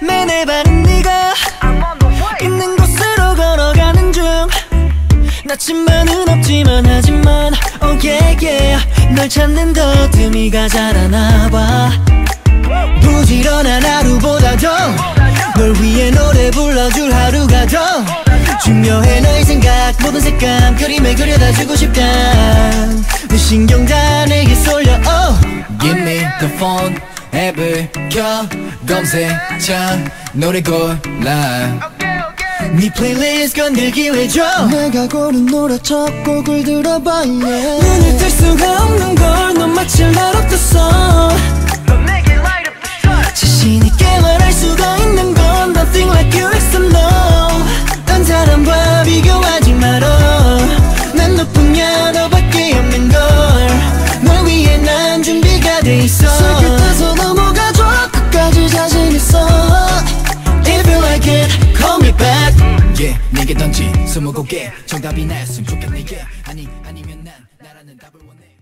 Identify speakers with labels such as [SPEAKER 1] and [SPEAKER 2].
[SPEAKER 1] 내 발은 네가 있는 곳으로 걸어가는 중. 나침반은 없지만 하지만 oh yeah yeah. 널 찾는 더 틈이가 자라나 봐. 부지런한 하루보다 더널 위해 노래 불러줄 하루가 더 중요해. 너의 생각 모든 색감 그림에 그려다 주고 싶다. 내 신경 다 내게 쏠려 oh.
[SPEAKER 2] Give me the phone 앱을 켜 검색창 노래 골라
[SPEAKER 1] 네 플레이리스트 건들기 해줘
[SPEAKER 3] 내가 고른 노래 첫 곡을 들어봐 yeah.
[SPEAKER 1] 눈을 뜰 수가 없는 girl 넌 마치
[SPEAKER 2] yeah 내게 던진 스무고개 정답이 나였으면 좋겠네. yeah 아니 아니면 난 나라는 답을 원해